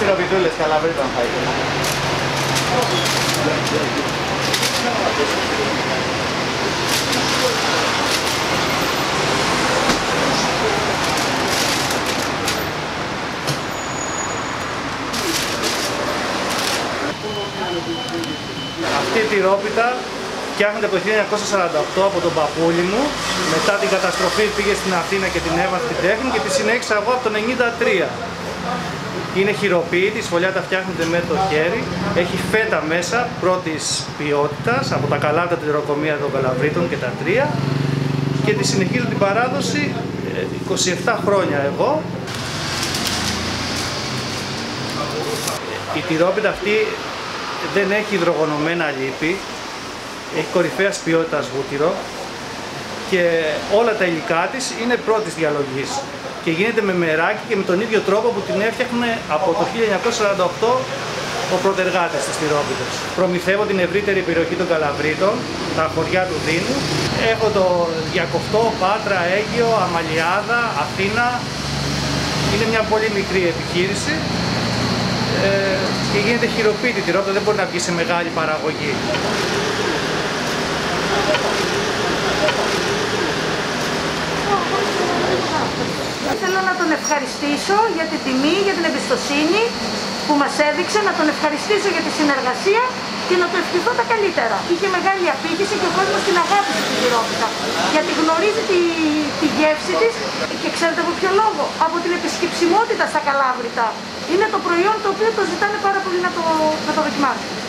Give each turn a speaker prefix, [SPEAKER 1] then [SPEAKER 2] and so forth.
[SPEAKER 1] τυροπιτούλες, καλαβρίτων θα ήθελα. Αυτή η τυρόπιτα φτιάχνεται από το 1948 από τον παππούλη μου. Μετά την καταστροφή πήγε στην Αθήνα και την έβαλε στην τέχνη και τη συνέχισα εγώ από το 1993. Είναι χειροποίητη, η σφολιά τα φτιάχνεται με το χέρι. Έχει φέτα μέσα πρώτης ποιότητας από τα καλά τα τυροκομεία των Καλαβρίτων και τα τρία. Και τη συνεχίζω την παράδοση 27 ε, χρόνια εγώ. Η τυρόπιτα αυτή δεν έχει υδρογονωμένα λίπη, έχει κορυφαίας ποιότητας βούτυρο και όλα τα υλικά της είναι πρώτης διαλογής και γίνεται με μεράκι και με τον ίδιο τρόπο που την έφτιαχνε από το 1948 ο πρωτεργάτης της τυρόπιτας. Προμηθεύω την ευρύτερη περιοχή των Καλαβρίτων, τα χωριά του Δήμου. Έχω το Διακοφτό, Πάτρα, Αίγιο, Αμαλιάδα, Αθήνα. Είναι μια πολύ μικρή επιχείρηση ε, και γίνεται χειροποίητη τυρόπιτα, δεν μπορεί να βγει σε μεγάλη παραγωγή.
[SPEAKER 2] Θέλω να τον ευχαριστήσω για την τιμή, για την εμπιστοσύνη που μας έδειξε, να τον ευχαριστήσω για τη συνεργασία και να του ευχηθώ τα καλύτερα. Είχε μεγάλη απήχηση και ο κόσμος την αγάπησε την τυρόπιτα, γιατί γνωρίζει τη, τη γεύση της και ξέρετε από ποιο λόγο, από την επισκεψιμότητα στα καλάβρητα. Είναι το προϊόν το οποίο το ζητάνε πάρα πολύ να το, να το δοκιμάσουν.